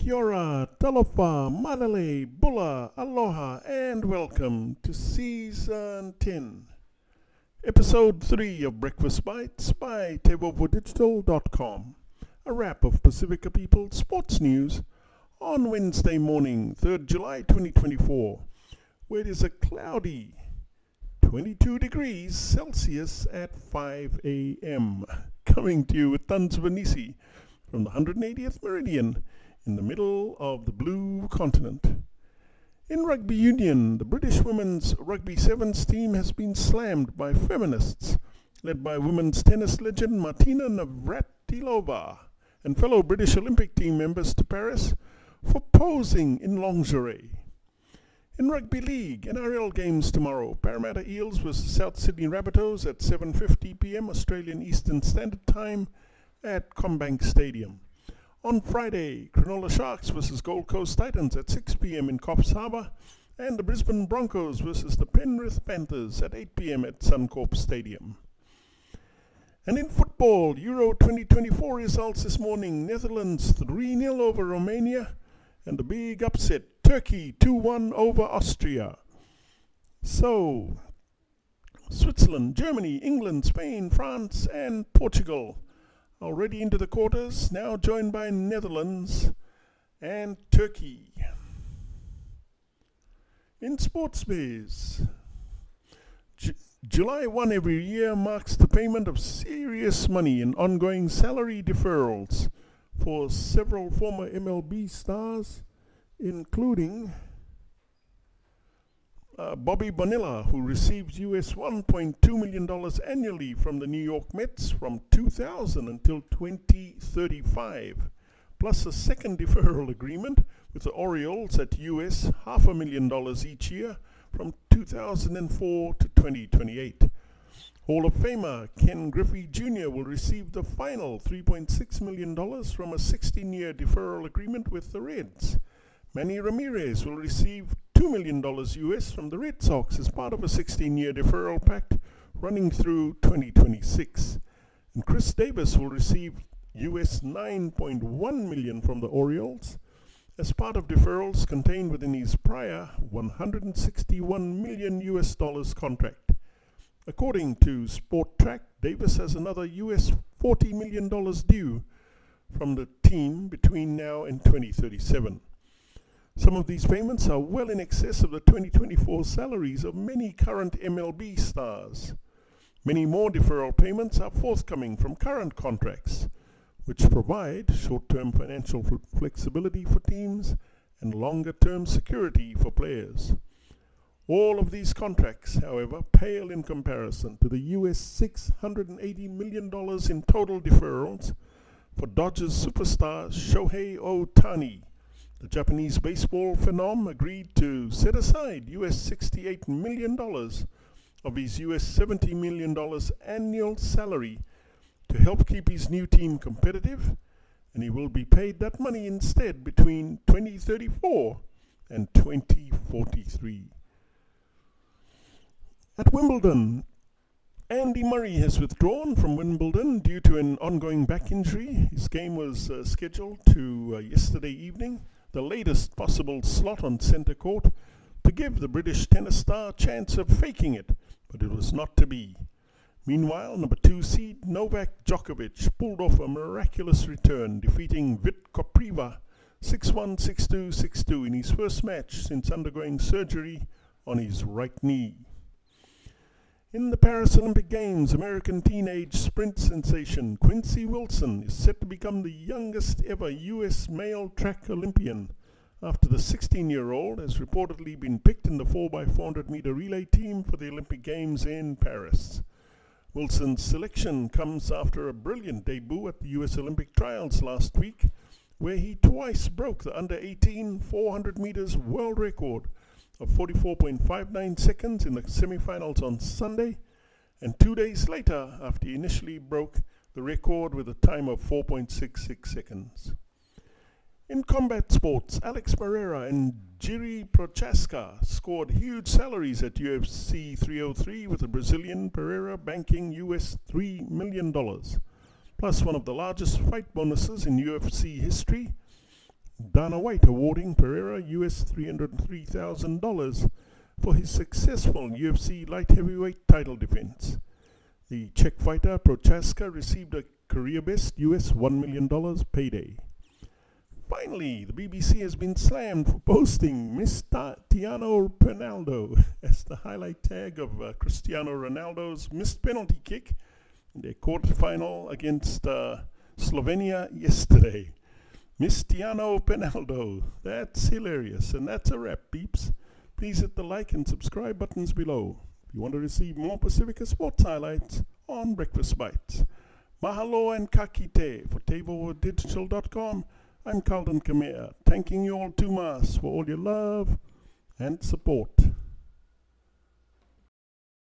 Kia ora, talofa, malele, bula, aloha, and welcome to Season 10, Episode 3 of Breakfast Bites by TeivovoDigital.com, a wrap of Pasifika People sports news on Wednesday morning, 3rd July 2024, where it is a cloudy 22 degrees Celsius at 5 a.m. Coming to you with Tans Vanisi from the 180th meridian in the middle of the blue continent. In rugby union, the British women's rugby sevens team has been slammed by feminists, led by women's tennis legend Martina Navratilova and fellow British Olympic team members to Paris for posing in lingerie. In Rugby League, NRL games tomorrow. Parramatta Eels vs South Sydney Rabbitohs at 7.50pm Australian Eastern Standard Time at CommBank Stadium. On Friday, Cronulla Sharks vs Gold Coast Titans at 6pm in Coffs Harbour and the Brisbane Broncos vs the Penrith Panthers at 8pm at Suncorp Stadium. And in football, Euro 2024 results this morning. Netherlands 3-0 over Romania and the big upset, Turkey 2-1 over Austria. So, Switzerland, Germany, England, Spain, France and Portugal already into the quarters, now joined by Netherlands and Turkey. In sports biz, J- July 1 every year marks the payment of serious money in ongoing salary deferrals for several former MLB stars, including uh, Bobby Bonilla, who receives US $1.2 million annually from the New York Mets from 2000 until 2035, plus a second deferral agreement with the Orioles at US half a million dollars each year from 2004 to 2028. Hall of Famer Ken Griffey Jr. will receive the final $3.6 million from a 16 year deferral agreement with the Reds. Manny Ramirez will receive $2 million US from the Red Sox as part of a 16 year deferral pact running through 2026. And Chris Davis will receive US 9.1 million from the Orioles as part of deferrals contained within his prior 161 million US dollars contract. According to Spotrac, Davis has another US $40 million due from the team between now and 2037. Some of these payments are well in excess of the 2024 salaries of many current MLB stars. Many more deferral payments are forthcoming from current contracts, which provide short-term financial fl- flexibility for teams and longer-term security for players. All of these contracts, however, pale in comparison to the US $680 million in total deferrals for Dodgers superstar Shohei Ohtani the Japanese baseball phenom agreed to set aside US $68 million of his US $70 million annual salary to help keep his new team competitive, and he will be paid that money instead between 2034 and 2043. At Wimbledon, Andy Murray has withdrawn from Wimbledon due to an ongoing back injury. His game was uh, scheduled to uh, yesterday evening the latest possible slot on centre court to give the British tennis star a chance of faking it, but it was not to be. Meanwhile, number two seed Novak Djokovic pulled off a miraculous return, defeating Vit Kopriva 6-1, 6-2, 6-2 in his first match since undergoing surgery on his right knee. In the Paris Olympic Games, American teenage sprint sensation Quincy Wilson is set to become the youngest ever U.S. male track Olympian after the 16-year-old has reportedly been picked in the 4x400 meter relay team for the Olympic Games in Paris. Wilson's selection comes after a brilliant debut at the U.S. Olympic trials last week, where he twice broke the under 18 400 meters world record of 44.59 seconds in the semifinals on Sunday, and two days later, after he initially broke the record with a time of 4.66 seconds. In combat sports, Alex Pereira and Jiri Prochazka scored huge salaries at UFC 303 with the Brazilian Pereira banking US $3 million, plus one of the largest fight bonuses in UFC history Dana White awarding Pereira US $303,000 for his successful UFC light heavyweight title defense. The Czech fighter Prochazka received a career best US $1 million payday. Finally, the BBC has been slammed for posting Mr. Tiano Ronaldo as the highlight tag of uh, Cristiano Ronaldo's missed penalty kick in their quarterfinal against uh, Slovenia yesterday. Mistiano Penaldo. That's hilarious. And that's a wrap, peeps. Please hit the like and subscribe buttons below. If you want to receive more Pasifika sports highlights on Breakfast Bites. Mahalo and kakite for TeivovoDigital.com. I'm Carlton Kamea, thanking you all too much for all your love and support.